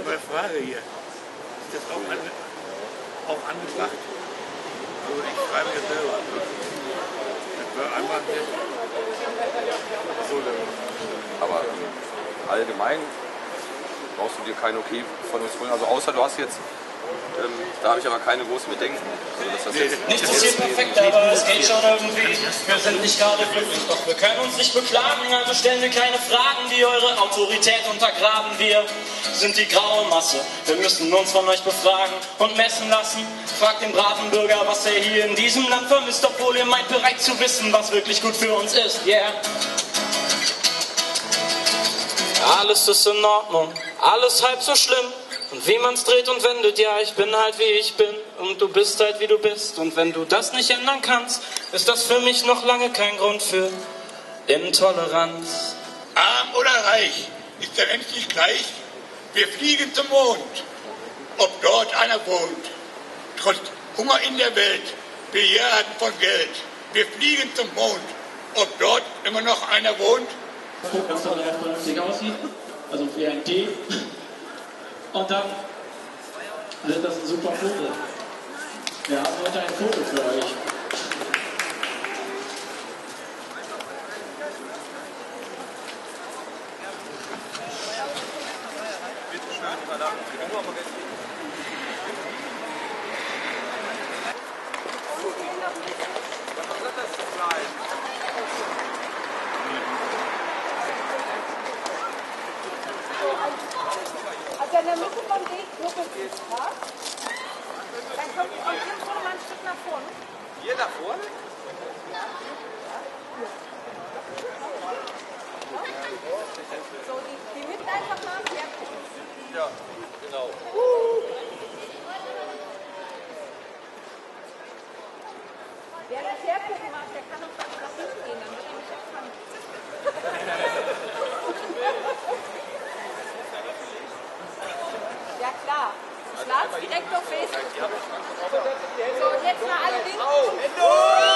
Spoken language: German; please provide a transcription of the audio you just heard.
mal Frage hier. Ist das auch, ange auch angebracht? Also ich schreibe jetzt selber. Das war einmal. So, Aber ähm, allgemein brauchst du dir kein Okay von uns holen. Also außer du hast jetzt, ähm, da habe ich aber keine großen Bedenken. Also dass das jetzt, Nichts ist hier perfekt, aber es geht schon irgendwie. Wir sind nicht gerade glücklich, doch wir können uns nicht beklagen. Also stellen wir keine Fragen, die eure Autorität untergraben. Wir sind die graue Masse. Wir müssen uns von euch befragen und messen lassen. Fragt den braven Bürger, was er hier in diesem Land vermisst, obwohl ihr meint bereit zu wissen, was wirklich gut für uns ist. Yeah. Alles ist in Ordnung, alles halb so schlimm. Und wie man's dreht und wendet, ja, ich bin halt wie ich bin. Und du bist halt wie du bist. Und wenn du das nicht ändern kannst, ist das für mich noch lange kein Grund für Intoleranz. Arm oder reich, ist ja endlich gleich. Wir fliegen zum Mond, ob dort einer wohnt. Trotz Hunger in der Welt, Milliarden von Geld. Wir fliegen zum Mond, ob dort immer noch einer wohnt. Fokus, dass er vernünftig aussieht, also wie ein D. Und dann wird das ein super Foto. Wir haben heute ein Foto für euch. Also in der Mitte vom Weg, nur bis ja? Dann kommt und hier vorne mal ein Stück nach vorne. Hier da vorne? So, die, die Mitte einfach nach hier. Ja, genau. Wer direkt auf Facebook. So, und jetzt mal alle Linken.